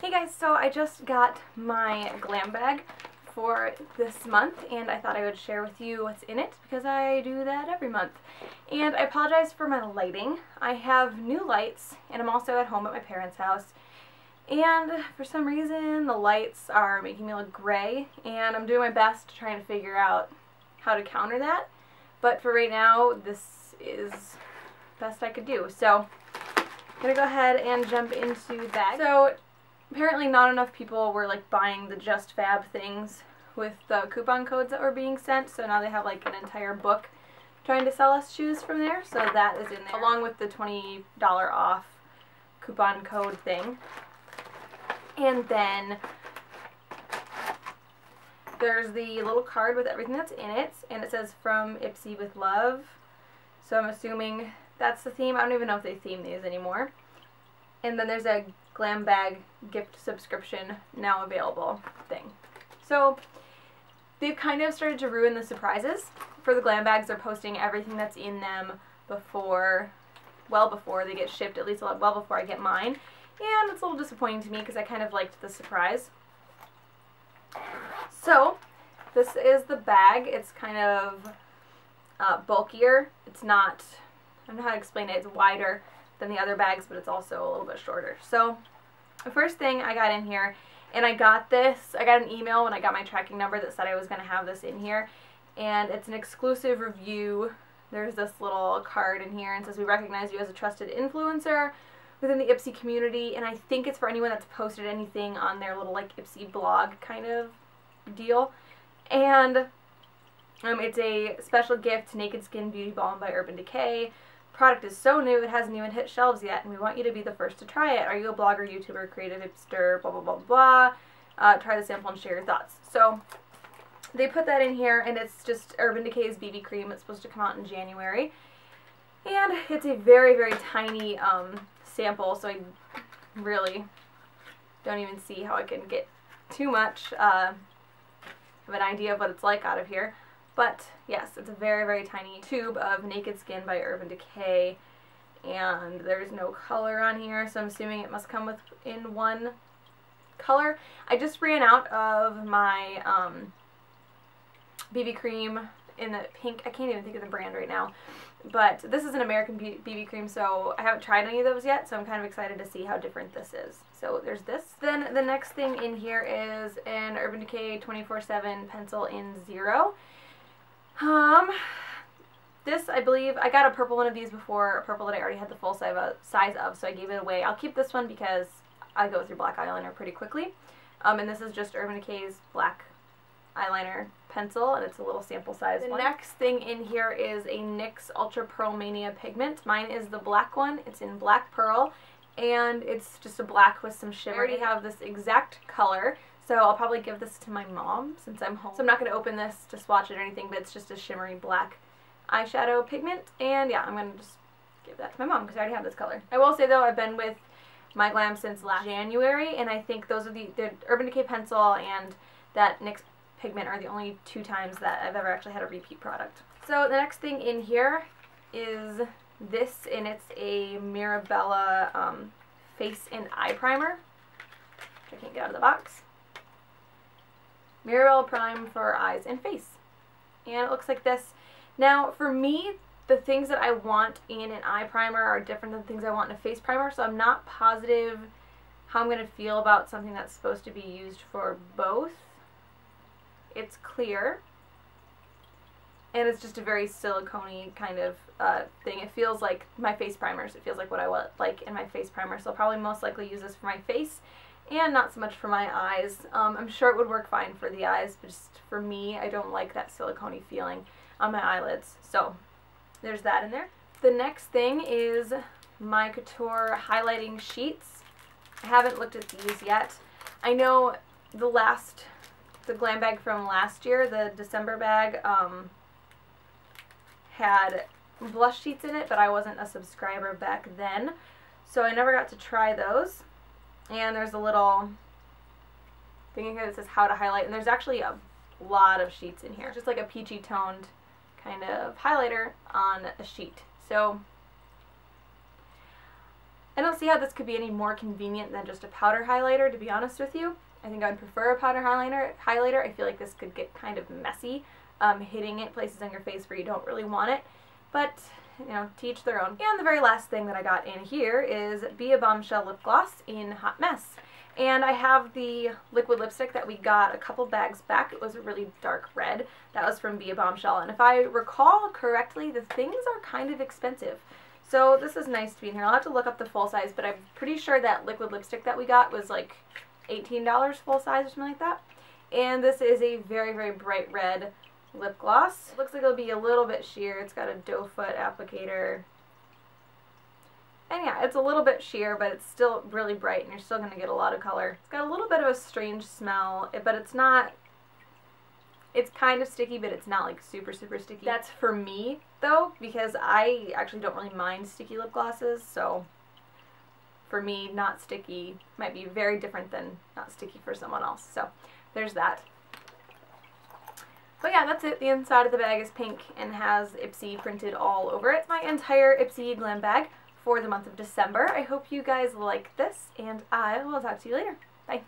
Hey guys, so I just got my glam bag for this month and I thought I would share with you what's in it because I do that every month. And I apologize for my lighting. I have new lights and I'm also at home at my parents' house and for some reason the lights are making me look gray and I'm doing my best to trying to figure out how to counter that. But for right now, this is best I could do. So I'm gonna go ahead and jump into that. So apparently not enough people were like buying the Just Fab things with the coupon codes that were being sent, so now they have like an entire book trying to sell us shoes from there, so that is in there, along with the $20 off coupon code thing. And then there's the little card with everything that's in it, and it says from Ipsy with love, so I'm assuming that's the theme. I don't even know if they theme these anymore. And then there's a glam bag gift subscription now available thing. So they've kind of started to ruin the surprises. For the glam bags, they're posting everything that's in them before, well before they get shipped, at least well before I get mine. And it's a little disappointing to me because I kind of liked the surprise. So, this is the bag. It's kind of uh, bulkier. It's not, I don't know how to explain it, it's wider than the other bags, but it's also a little bit shorter. So the first thing I got in here, and I got this, I got an email when I got my tracking number that said I was going to have this in here, and it's an exclusive review. There's this little card in here and says, we recognize you as a trusted influencer within the Ipsy community, and I think it's for anyone that's posted anything on their little like Ipsy blog kind of deal. And um, it's a special gift, Naked Skin Beauty Balm by Urban Decay product is so new it hasn't even hit shelves yet and we want you to be the first to try it. Are you a blogger, YouTuber, creative hipster, blah blah blah blah. Uh, try the sample and share your thoughts. So they put that in here and it's just Urban Decay's BB cream. It's supposed to come out in January. And it's a very, very tiny um, sample so I really don't even see how I can get too much uh, of an idea of what it's like out of here. But yes, it's a very, very tiny tube of Naked Skin by Urban Decay. And there's no color on here, so I'm assuming it must come with in one color. I just ran out of my um, BB cream in the pink. I can't even think of the brand right now. But this is an American BB cream, so I haven't tried any of those yet, so I'm kind of excited to see how different this is. So there's this. Then the next thing in here is an Urban Decay 24-7 pencil in Zero. Um, this, I believe, I got a purple one of these before, a purple that I already had the full size of, so I gave it away. I'll keep this one because I go through black eyeliner pretty quickly. Um, and this is just Urban Decay's black eyeliner pencil, and it's a little sample size the one. next thing in here is a NYX Ultra Pearl Mania pigment. Mine is the black one. It's in black pearl, and it's just a black with some shimmer. I already have this exact color. So I'll probably give this to my mom since I'm home. So I'm not going to open this to swatch it or anything, but it's just a shimmery black eyeshadow pigment. And yeah, I'm going to just give that to my mom because I already have this color. I will say though, I've been with MyGlam since last January, and I think those are the, the Urban Decay pencil and that NYX pigment are the only two times that I've ever actually had a repeat product. So the next thing in here is this, and it's a Mirabella um, face and eye primer. I can't get out of the box. Mirabella Prime for eyes and face. And it looks like this. Now, for me, the things that I want in an eye primer are different than things I want in a face primer, so I'm not positive how I'm going to feel about something that's supposed to be used for both. It's clear, and it's just a very silicone kind of uh, thing. It feels like my face primers. It feels like what I want like in my face primer, so I'll probably most likely use this for my face and not so much for my eyes. Um, I'm sure it would work fine for the eyes, but just for me, I don't like that silicone feeling on my eyelids. So there's that in there. The next thing is Mai Couture highlighting sheets. I haven't looked at these yet. I know the last, the glam bag from last year, the December bag, um, had blush sheets in it, but I wasn't a subscriber back then, so I never got to try those. And there's a little thing here that says how to highlight. And there's actually a lot of sheets in here. Just like a peachy toned kind of highlighter on a sheet. So I don't see how this could be any more convenient than just a powder highlighter, to be honest with you. I think I'd prefer a powder highlighter. Highlighter. I feel like this could get kind of messy, um, hitting it places on your face where you don't really want it. But, you know, teach their own. And the very last thing that I got in here is Be a Bombshell Lip Gloss in Hot Mess. And I have the liquid lipstick that we got a couple bags back. It was a really dark red. That was from Be a Bombshell. And if I recall correctly, the things are kind of expensive. So this is nice to be in here. I'll have to look up the full size, but I'm pretty sure that liquid lipstick that we got was like $18 full size or something like that. And this is a very, very bright red lip gloss. Looks like it'll be a little bit sheer. It's got a doe foot applicator. And yeah, it's a little bit sheer, but it's still really bright, and you're still going to get a lot of color. It's got a little bit of a strange smell, but it's not, it's kind of sticky, but it's not like super, super sticky. That's for me, though, because I actually don't really mind sticky lip glosses, so for me, not sticky might be very different than not sticky for someone else. So there's that. But yeah, that's it. The inside of the bag is pink and has Ipsy printed all over it. My entire Ipsy Glam bag for the month of December. I hope you guys like this, and I will talk to you later. Bye.